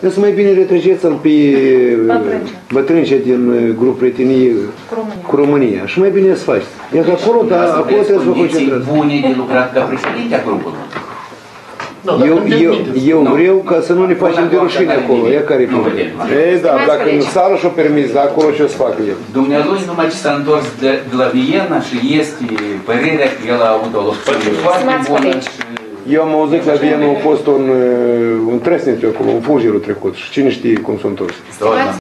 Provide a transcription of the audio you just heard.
Însă mai bine retreceți-l pe Bătrâncea. bătrâncea din uh, grup prietenie Cu România. cu România. Și mai bine să faci. E că acolo, da, Dumneavoastră acolo vreți trebuie să vă condiții concentrați. bune de lucrat ca președinte a grupului. Nu, dacă Eu, îmi eu, permiteți. eu Nu. vreau ca să nu ne Până facem de acum rușine n-are acolo. nimic. Ia care e Nu problema. vedem. Ei, da, Stimați dacă colegi. nu țară și-o permis, da, acolo ce o să facă el. Dumnealui numai ce s-a întors de, de la Viena și este părerea că el a avut o locuție foarte Stimați bună colegi. și... Eu am auzit că la Viena a fost un, uh, un tresnic acolo, un fulgerul trecut și cine știe cum s-a întors. Extraordinar.